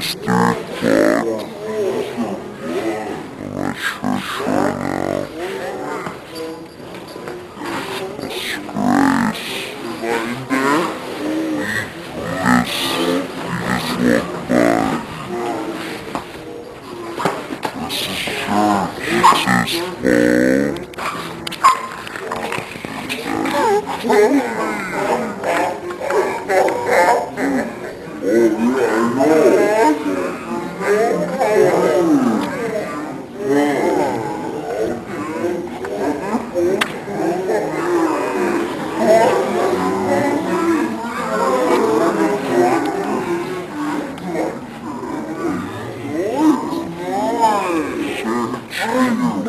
it's 3